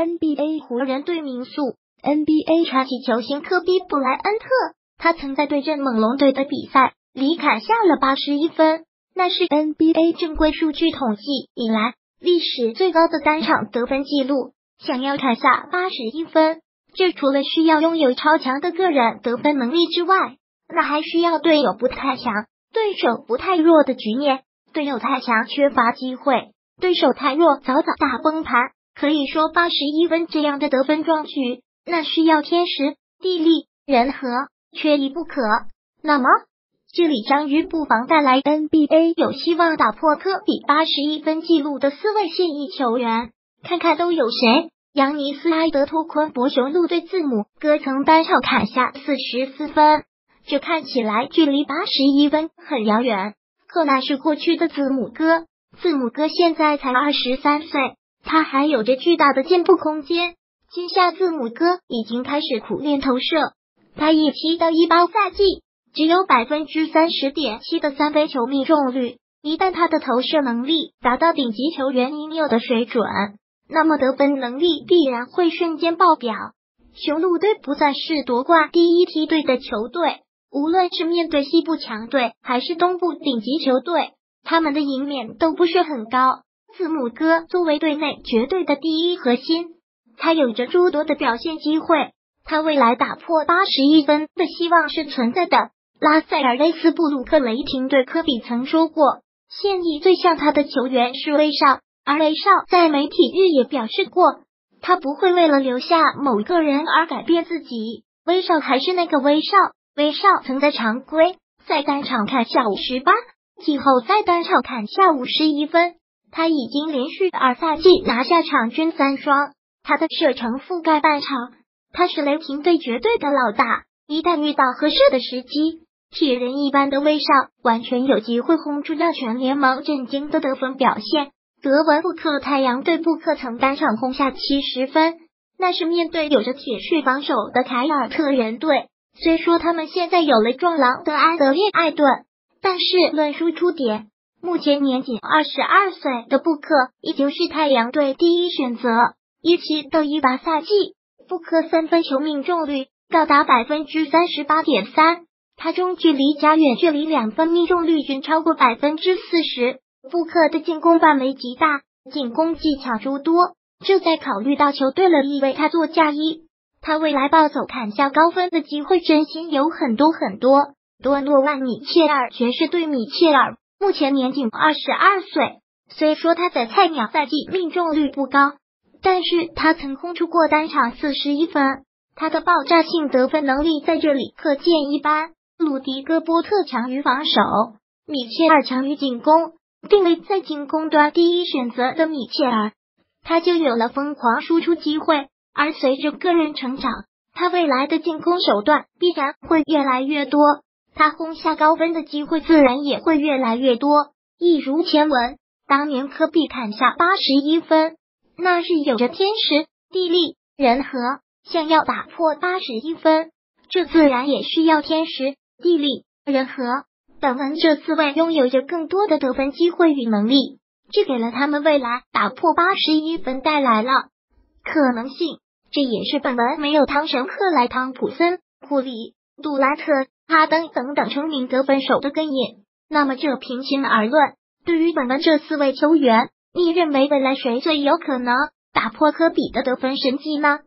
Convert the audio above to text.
NBA 湖人队名宿，NBA 传奇球星科比布莱恩特，他曾在对阵猛龙队的比赛里砍下了八十一分，那是 NBA 正规数据统计以来历史最高的单场得分记录。想要砍下八十一分，这除了需要拥有超强的个人得分能力之外，那还需要队友不太强，对手不太弱的局面。队友太强，缺乏机会；对手太弱，早早大崩盘。可以说，八十一分这样的得分壮举，那需要天时、地利、人和，缺一不可。那么，这里章鱼不妨带来 NBA 有希望打破科比八十一分纪录的四位现役球员，看看都有谁。扬尼斯·埃德托昆博雄鹿队字母哥曾单场砍下四十四分，这看起来距离八十一分很遥远。可那是过去的字母哥，字母哥现在才二十三岁，他还有着巨大的进步空间。今夏字母哥已经开始苦练投射，他一七到一八赛季只有百分之三十点七的三分球命中率。一旦他的投射能力达到顶级球员应有的水准，那么得分能力必然会瞬间爆表。雄鹿队不再是夺冠第一梯队的球队。无论是面对西部强队还是东部顶级球队，他们的赢面都不是很高。字母哥作为队内绝对的第一核心，他有着诸多的表现机会，他未来打破八十一分的希望是存在的。拉塞尔·雷斯布鲁克雷霆队科比曾说过，现役最像他的球员是威少，而威少在媒体日也表示过，他不会为了留下某个人而改变自己。威少还是那个威少。威少曾在常规赛单场砍下五十八，季后赛单场砍下五十一分。他已经连续二赛季拿下场均三双，他的射程覆盖半场。他是雷霆队绝对的老大，一旦遇到合适的时机，铁人一般的威少完全有机会轰出让全联盟震惊的得分表现。德文布克太阳队布克曾单场轰下七十分，那是面对有着铁血防守的凯尔特人队。虽说他们现在有了壮狼的安德烈·艾顿，但是论输出点，目前年仅二十二岁的布克依旧是太阳队第一选择。一七到一八赛季，布克三分球命中率高达百分之三十八点三，他中距离加远距离两分命中率均超过百分之四十。布克的进攻范围极大，进攻技巧诸多，这在考虑到球队了意为他做嫁衣。他未来暴走砍下高分的机会，真心有很多很多。多诺万·米切尔，爵士对米切尔，目前年仅二十二岁。虽说他在菜鸟赛季命中率不高，但是他曾轰出过单场四十一分，他的爆炸性得分能力在这里可见一斑。鲁迪戈·波特强于防守，米切尔强于进攻，定位在进攻端第一选择的米切尔，他就有了疯狂输出机会。而随着个人成长，他未来的进攻手段必然会越来越多，他轰下高分的机会自然也会越来越多。一如前文，当年科比砍下八十一分，那是有着天时、地利、人和。想要打破八十一分，这自然也需要天时、地利、人和。本文这四位拥有着更多的得分机会与能力，这给了他们未来打破八十一分带来了。可能性，这也是本文没有汤神、克莱、汤普森、库里、杜兰特、哈登等等成名得分手的根源。那么，就平心而论，对于本文这四位球员，你认为未来谁最有可能打破科比的得分神迹呢？